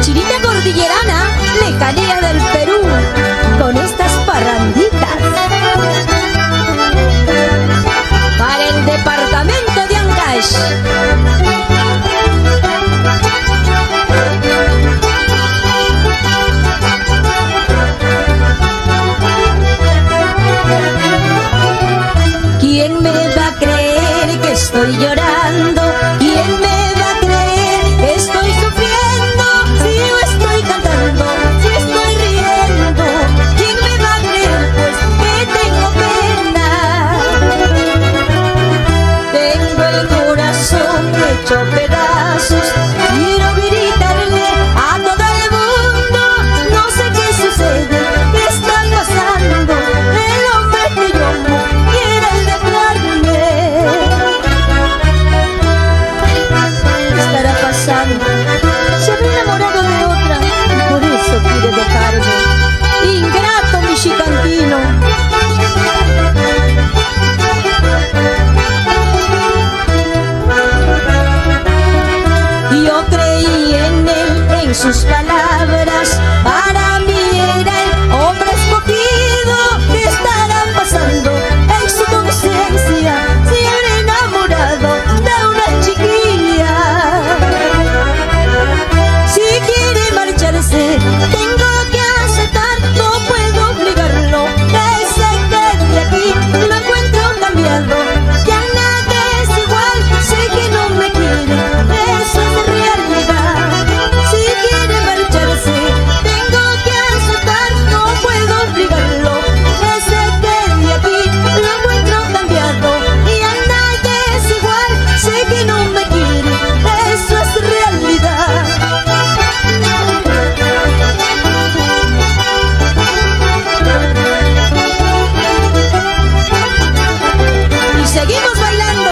Chirita cordillerana, lecanía del Perú, con estas parranditas. Para el departamento de Ancash. ¿Quién me va a creer que estoy llorando? creí en él, en sus palabras.